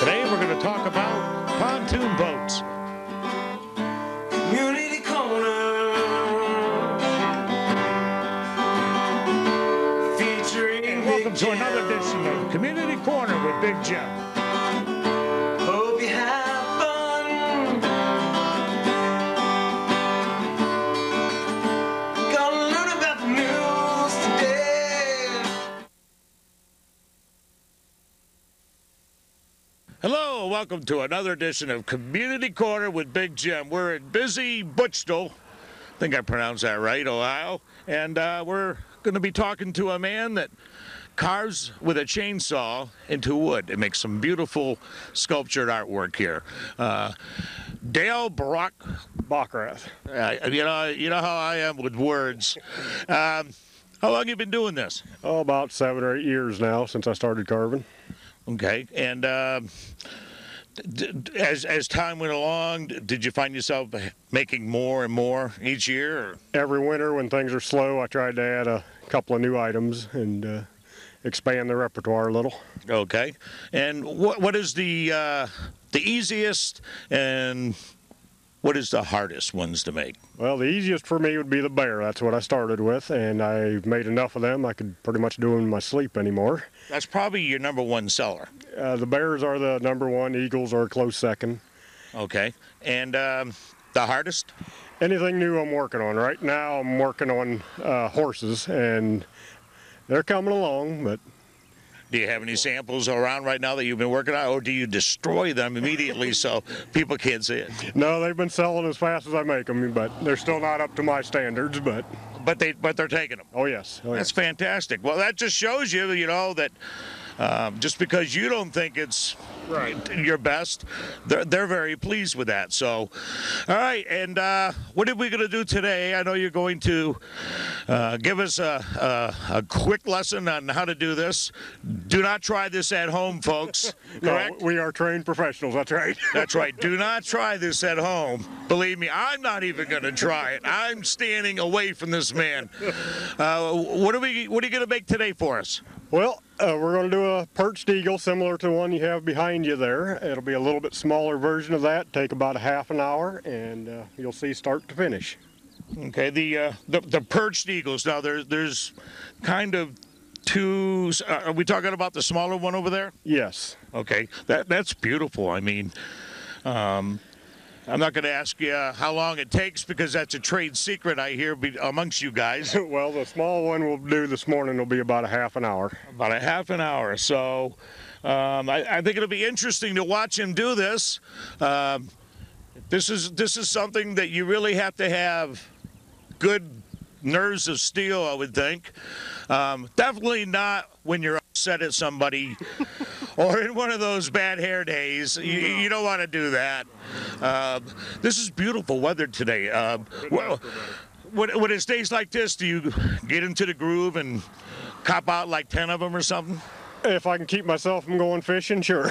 Today we're going to talk about pontoon boats. Community Corner. Featuring And welcome Big to another edition of Community Corner with Big Jim. Welcome to another edition of Community Corner with Big Jim. We're in busy Butchville, I think I pronounced that right, Ohio, and uh, we're going to be talking to a man that carves with a chainsaw into wood and makes some beautiful sculptured artwork here. Uh, Dale Brock Bockrath. Uh, you know, you know how I am with words. Um, how long you been doing this? Oh, about seven or eight years now since I started carving. Okay, and d- as as time went along, did you find yourself making more and more each year? Or? Every winter when things are slow, I tried to add a couple of new items and uh, expand the repertoire a little. Okay, and what what is the uh, the easiest and what is the hardest ones to make? Well, the easiest for me would be the bear. That's what I started with, and I've made enough of them I could pretty much do them in my sleep anymore. That's probably your number one seller. Uh, the bears are the number one. Eagles are a close second. Okay, and um, the hardest? Anything new I'm working on right now? I'm working on uh, horses, and they're coming along, but Do you have any samples around right now that you've been working on, or do you destroy them immediately so people can't see it? no, they've been selling as fast as I make them, but they're still not up to my standards. But But they but they're taking them. oh yes, oh, yes. That's fantastic. Well, that just shows you, you know, that um, just because you don't think it's right your best, they're, they're very pleased with that. So, all right. And uh, what are we going to do today? I know you're going to uh, give us a, a, a quick lesson on how to do this. Do not try this at home, folks. No, Correct? we are trained professionals. That's right. That's right. Do not try this at home. Believe me, I'm not even going to try it. I'm standing away from this man. Uh, what are we? What are you going to make today for us? Well, uh, we're going to do a perched eagle similar to the one you have behind you there. It'll be a little bit smaller version of that. Take about a half an hour, and uh, you'll see start to finish. Okay, the uh, the, the perched eagles. Now there's there's kind of two. Uh, are we talking about the smaller one over there? Yes. Okay, that that's beautiful. I mean, um, I'm not going to ask you uh, how long it takes because that's a trade secret I hear be, amongst you guys. well, the small one we'll do this morning will be about a half an hour. About a half an hour. So um, I, I think it'll be interesting to watch him do this. Um, this is this is something that you really have to have good nerves of steel, I would think. Um, definitely not when you're upset at somebody or in one of those bad hair days. You, you don't want to do that. Um, this is beautiful weather today. Um, well, when, when it's days like this, do you get into the groove and cop out like 10 of them or something? If I can keep myself from going fishing, sure.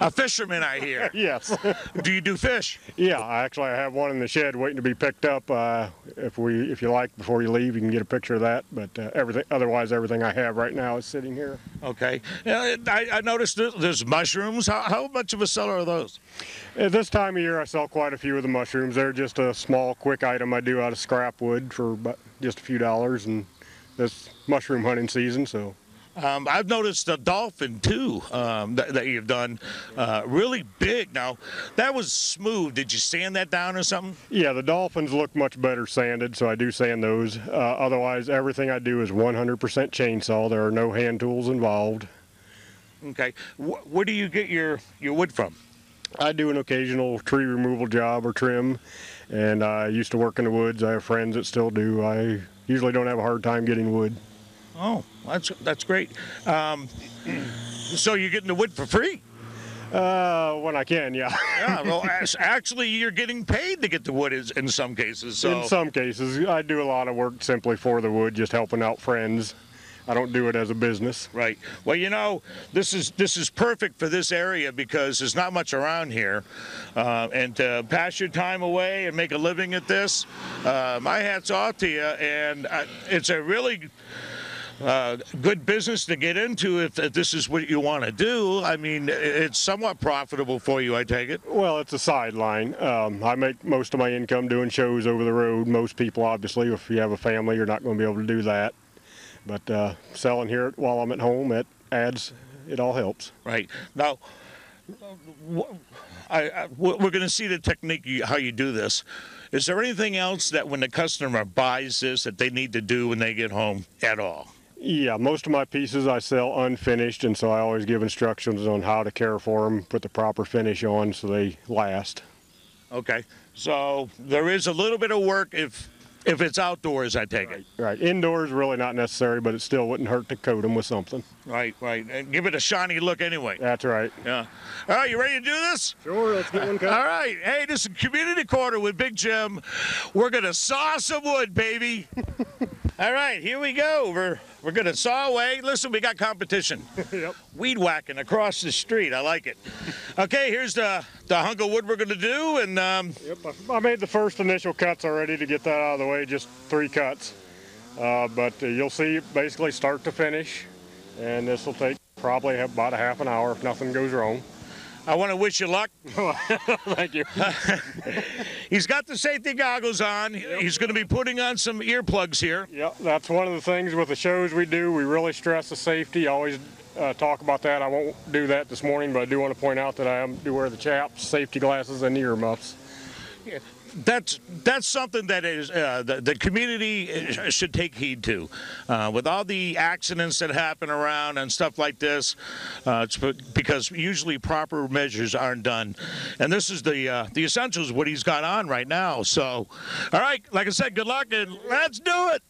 A fisherman, I hear. yes. Do you do fish? yeah, actually, I have one in the shed waiting to be picked up. Uh, if we, if you like, before you leave, you can get a picture of that. But uh, everything, otherwise, everything I have right now is sitting here. Okay. Uh, I, I noticed there's mushrooms. How, how much of a seller are those? At this time of year, I sell quite a few of the mushrooms. They're just a small, quick item I do out of scrap wood for about just a few dollars, and this mushroom hunting season, so Um, I've noticed the dolphin too um, that, that you've done, uh, really big. Now, that was smooth. Did you sand that down or something? yeah, the dolphins look much better sanded, so I do sand those. Uh, otherwise, everything I do is 100% chainsaw. There are no hand tools involved. Okay. Wh- where do you get your, your wood from? I do an occasional tree removal job or trim, and I used to work in the woods. I have friends that still do. I usually don't have a hard time getting wood. Oh, that's that's great. Um, so you're getting the wood for free? Uh, when I can, yeah. Yeah. Well, actually, you're getting paid to get the wood is- in some cases. So. In some cases, I do a lot of work simply for the wood, just helping out friends. I don't do it as a business. Right. Well, you know, this is this is perfect for this area because there's not much around here, uh, and to pass your time away and make a living at this, uh, my hats off to you. And uh, it's a really uh, good business to get into if, if this is what you want to do. I mean, it's somewhat profitable for you, I take it. Well, it's a sideline. Um, I make most of my income doing shows over the road. Most people, obviously, if you have a family, you're not going to be able to do that. But uh, selling here while I'm at home, it adds, it all helps. Right now, I, I, we're going to see the technique how you do this. Is there anything else that when the customer buys this that they need to do when they get home at all? Yeah, most of my pieces I sell unfinished, and so I always give instructions on how to care for them, put the proper finish on so they last. Okay, so there is a little bit of work if if it's outdoors. I take it. Right, indoors really not necessary, but it still wouldn't hurt to coat them with something. Right, right, and give it a shiny look anyway. That's right. Yeah. All right, you ready to do this? Sure, let's get one cut. All right. Hey, this is Community Corner with Big Jim. We're gonna saw some wood, baby. All right, here we go. We're we're gonna saw away. Listen, we got competition. Yep. Weed whacking across the street. I like it. Okay, here's the the hunk of wood we're gonna do, and um, Yep, I- I made the first initial cuts already to get that out of the way, just three cuts. Uh, but uh, you'll see basically start to finish, and this will take probably about a half an hour if nothing goes wrong. I want to wish you luck. Thank you. He's got the safety goggles on. He's going to be putting on some earplugs here. Yep, that's one of the things with the shows we do. We really stress the safety. Always uh, talk about that. I won't do that this morning, but I do want to point out that I am, do wear the chaps, safety glasses, and earmuffs. That's that's something that is uh, the, the community should take heed to. Uh, with all the accidents that happen around and stuff like this, uh, it's because usually proper measures aren't done. And this is the uh, the essentials what he's got on right now. So, all right, like I said, good luck and let's do it.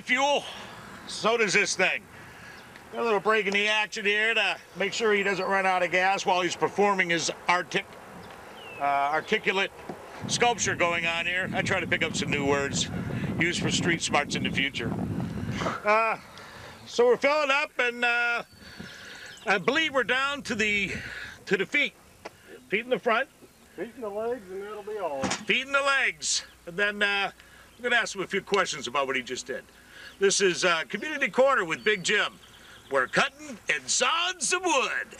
My fuel, so does this thing. Got a little break in the action here to make sure he doesn't run out of gas while he's performing his artic, uh, articulate sculpture going on here. I try to pick up some new words used for street smarts in the future. Uh, so we're filling up, and uh, I believe we're down to the to the feet. Feet in the front, Feet in the legs, and that'll be all. feet in the legs. And then uh, I'm going to ask him a few questions about what he just did. This is uh, Community Corner with Big Jim. We're cutting and sawing some wood.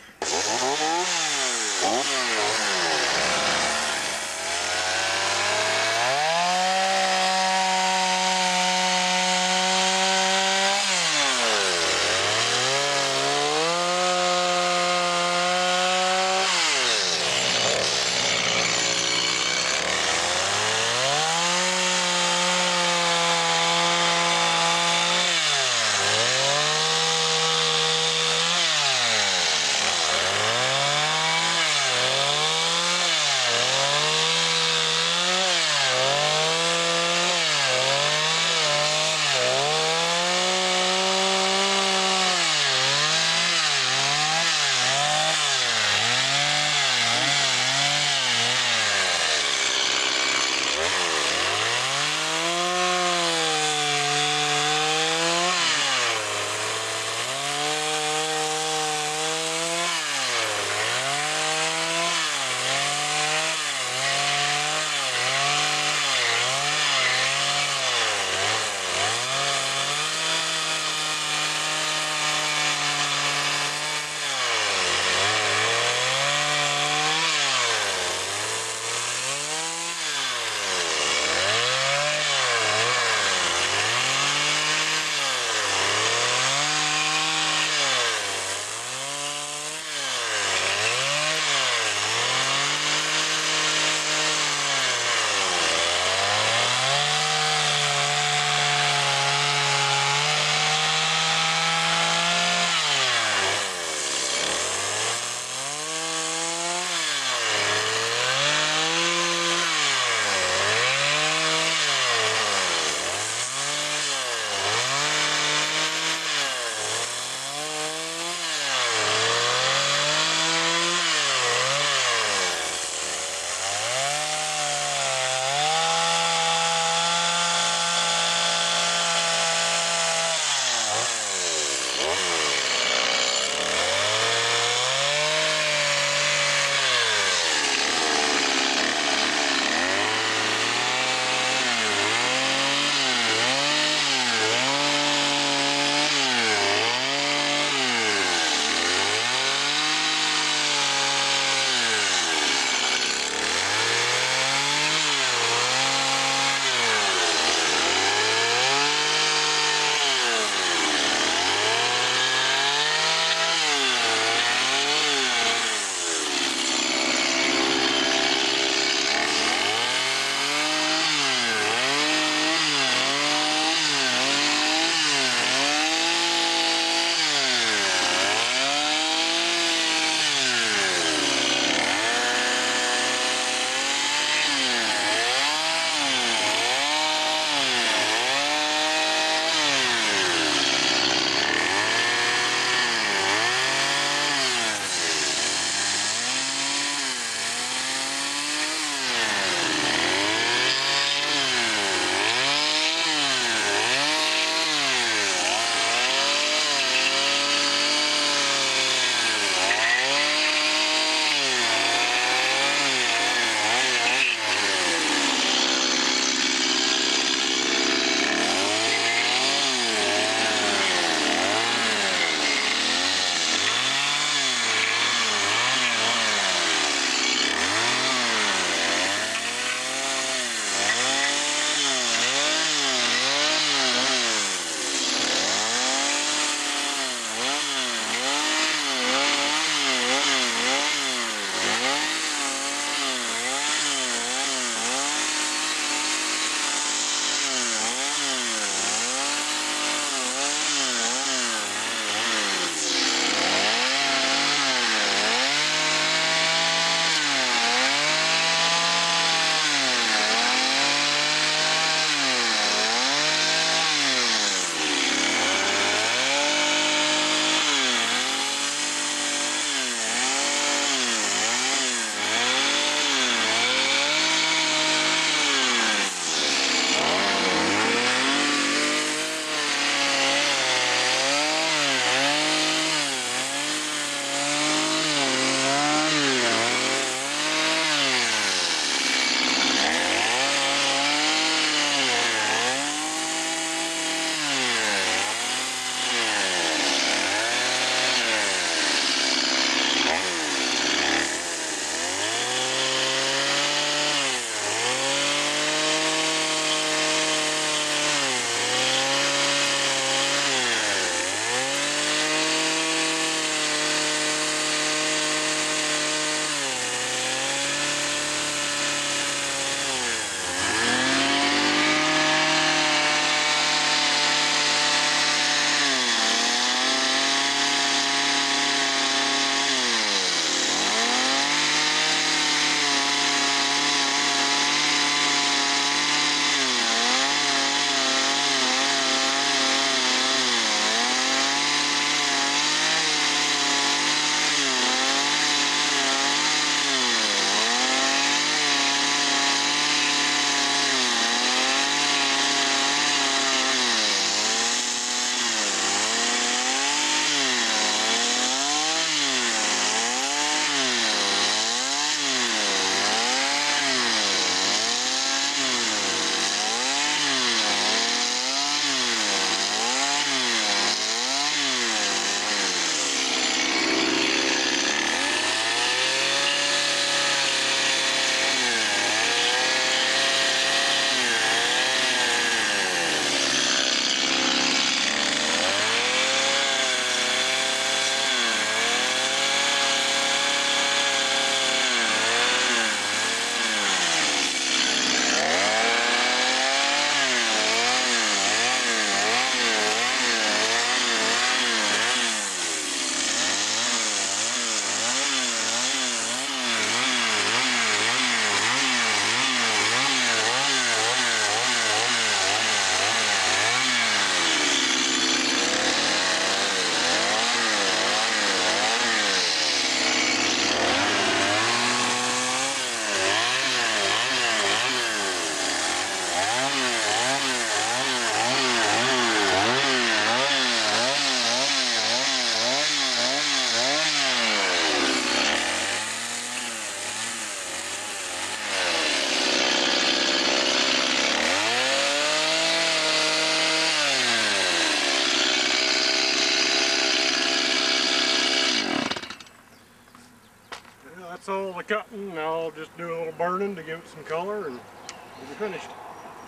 To give it some color and we'll be finished.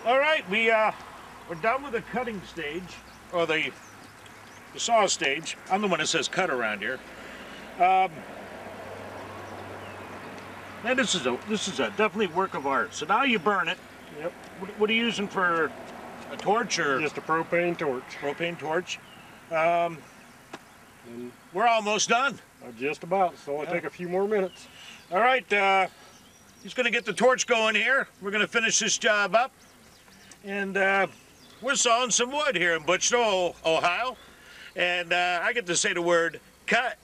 All right, we uh, we're done with the cutting stage, or the the saw stage. I'm the one that says cut around here. Um, man, this is a this is a definitely work of art. So now you burn it. Yep. What, what are you using for a torch or Just a propane torch. propane torch? Um, we're almost done. Just about. So it'll take a few more minutes. All right, uh, he's going to get the torch going here. We're going to finish this job up. And uh, we're sawing some wood here in Butchville, Ohio. And uh, I get to say the word cut.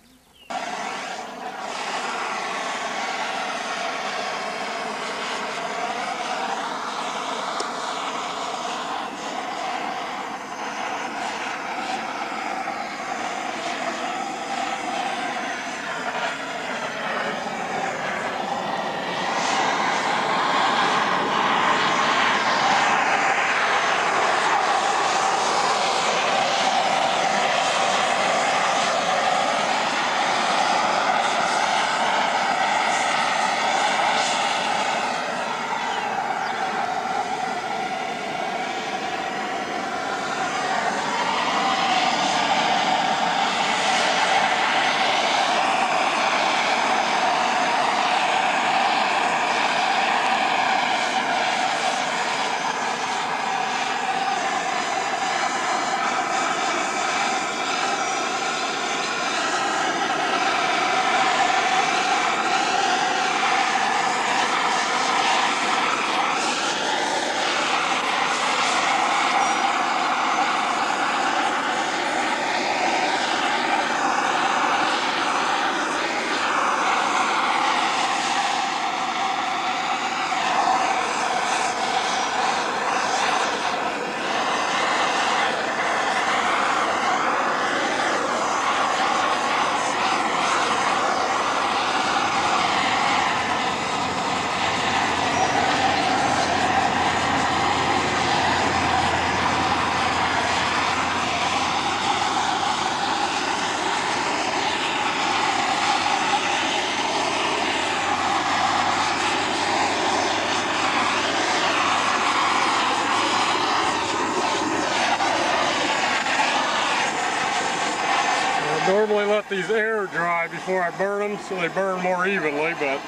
Before I burn them so they burn more evenly, but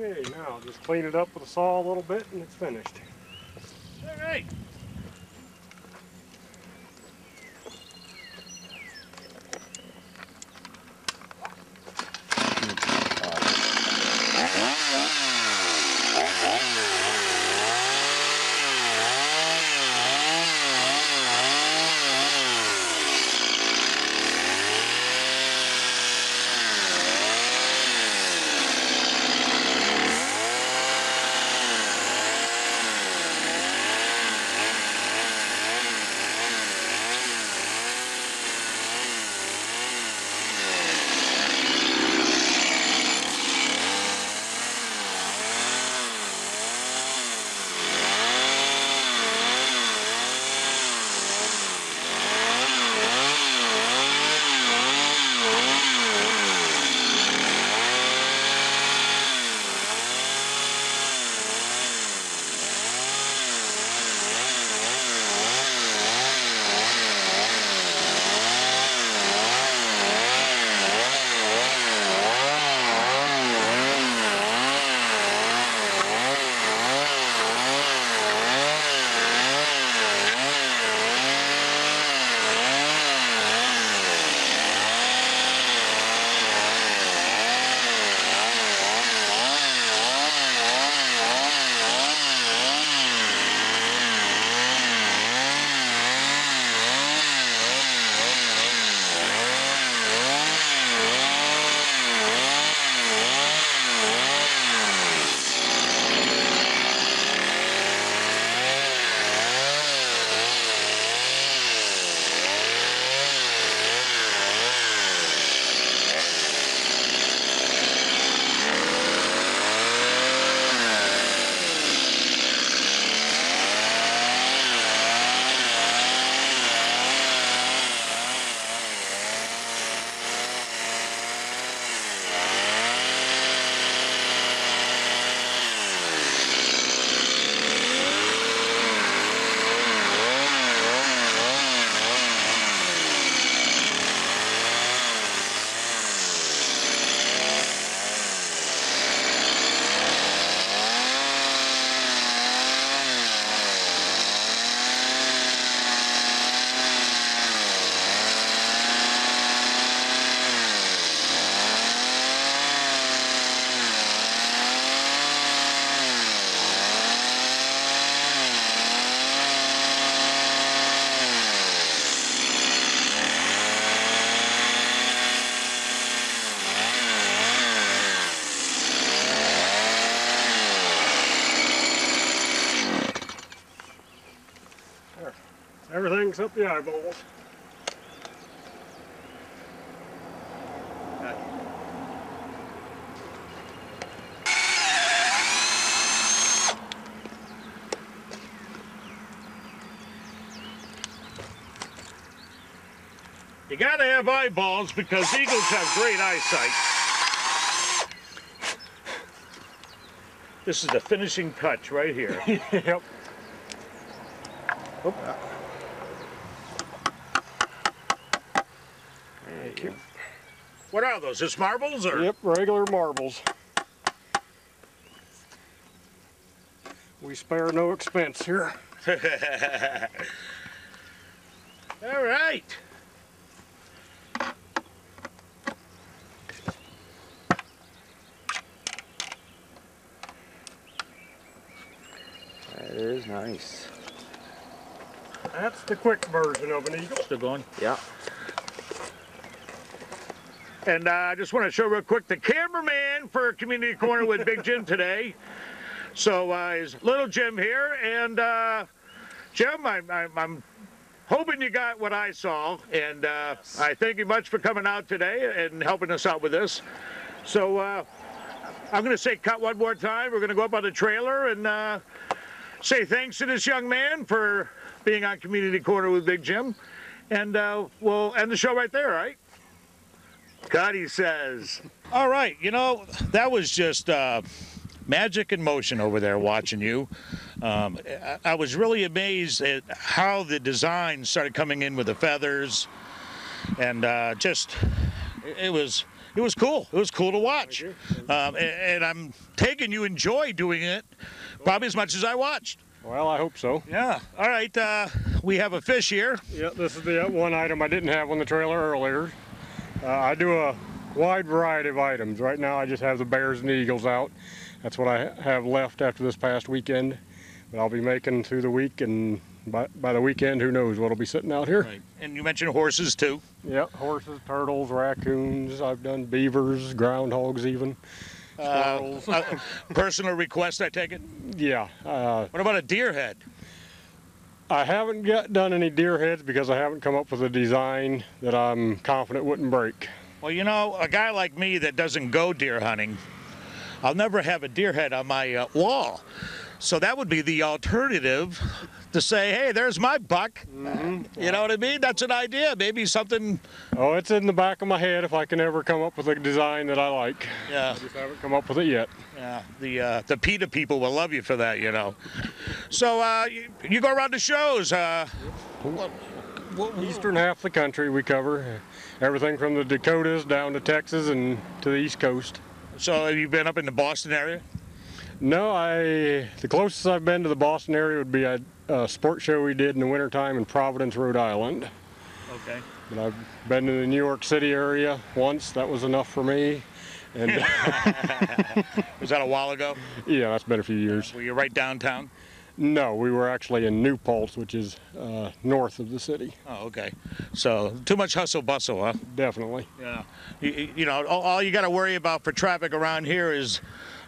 okay, now just clean it up with a saw a little bit and it's finished. Stinks up the eyeballs. You gotta have eyeballs because eagles have great eyesight. This is the finishing touch right here. yep. Thank you. What are those? Just marbles or? Yep, regular marbles. We spare no expense here. All right. That is nice. That's the quick version of an eagle. Still going. Yeah. And uh, I just want to show real quick the cameraman for Community Corner with Big Jim today. So uh, is little Jim here, and uh, Jim, I'm, I'm, I'm hoping you got what I saw, and uh, I thank you much for coming out today and helping us out with this. So uh, I'm going to say cut one more time. We're going to go up on the trailer and uh, say thanks to this young man for being on Community Corner with Big Jim, and uh, we'll end the show right there, right? Cut, says. All right, you know, that was just uh, magic in motion over there watching you. Um, I, I was really amazed at how the design started coming in with the feathers, and uh, just it, it was it was cool. It was cool to watch, um, and, and I'm taking you enjoy doing it probably as much as I watched. Well, I hope so. Yeah. All right, uh, we have a fish here. Yeah, this is the one item I didn't have on the trailer earlier. Uh, I do a wide variety of items. Right now, I just have the bears and eagles out. That's what I have left after this past weekend. But I'll be making through the week, and by, by the weekend, who knows what'll be sitting out here. Right. And you mentioned horses too. Yep, horses, turtles, raccoons. I've done beavers, groundhogs, even. Uh, personal request, I take it. yeah. Uh, What about a deer head? I haven't got done any deer heads because I haven't come up with a design that I'm confident wouldn't break. Well, you know, a guy like me that doesn't go deer hunting, I'll never have a deer head on my uh, wall. So that would be the alternative to say, hey, there's my buck. You know what I mean? That's an idea. Maybe something, Oh, it's in the back of my head if I can ever come up with a design that I like. yeah, I Just haven't come up with it yet. yeah. The uh, the PETA people will love you for that, you know. So uh, you, you go around the shows. Uh, what- what- Eastern half of the country we cover. Everything from the Dakotas down to Texas and to the East Coast. so have you been up in the Boston area? No, I the closest I've been to the Boston area would be a, a sport show we did in the wintertime in Providence, Rhode Island. Okay. But I've been to the New York City area once. That was enough for me. And Was that a while ago? yeah, that's been a few years. Were you right downtown? No, we were actually in New Paltz, which is uh, north of the city. Oh, okay. So too much hustle bustle, huh? Definitely. Yeah. You, you know, all, all you got to worry about for traffic around here is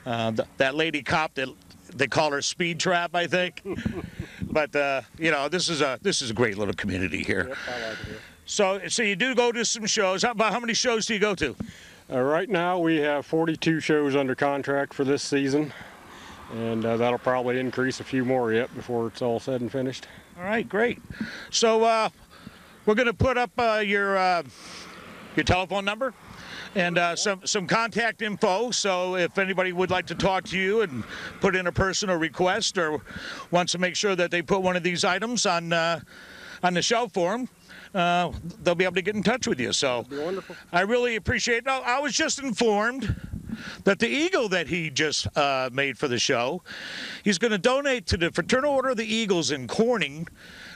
uh, th- that lady cop that they call her Speed Trap, I think. but uh, you know, this is a this is a great little community here. Yep, I like it. So, so you do go to some shows. How about how many shows do you go to? Uh, right now, we have 42 shows under contract for this season, and uh, that'll probably increase a few more yet before it's all said and finished. All right, great. So uh, we're going to put up uh, your uh, your telephone number and uh, some some contact info. So if anybody would like to talk to you and put in a personal request or wants to make sure that they put one of these items on uh, on the shelf for them, uh, they'll be able to get in touch with you. So. I really appreciate it. No, I was just informed that the eagle that he just uh, made for the show, he's going to donate to the Fraternal Order of the Eagles in Corning.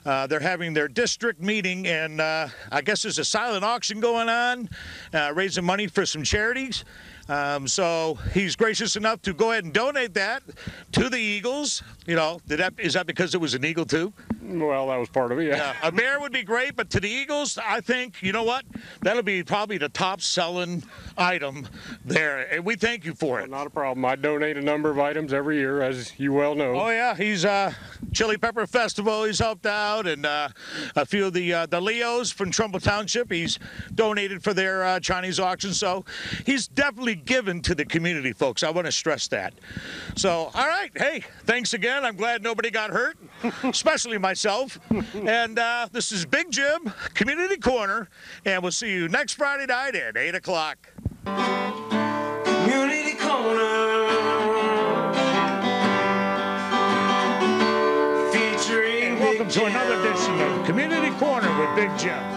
Uh, they're having their district meeting, and uh, I guess there's a silent auction going on, uh, raising money for some charities. Um, so he's gracious enough to go ahead and donate that to the Eagles. You know, that is that because it was an Eagle too? Well, that was part of it. Yeah. Yeah, a bear would be great, but to the Eagles, I think you know what? That'll be probably the top selling item there, and we thank you for it. Not a problem. I donate a number of items every year, as you well know. Oh yeah, he's uh, Chili Pepper Festival. He's helped out, and uh, a few of the uh, the Leos from Trumbull Township. He's donated for their uh, Chinese auction. So he's definitely given to the community, folks. I want to stress that. So all right, hey, thanks again. I'm glad nobody got hurt, especially myself. and uh, this is Big Jim Community Corner, and we'll see you next Friday night at eight o'clock. Community Corner. Featuring And welcome Big to another edition of Community Corner with Big Jim.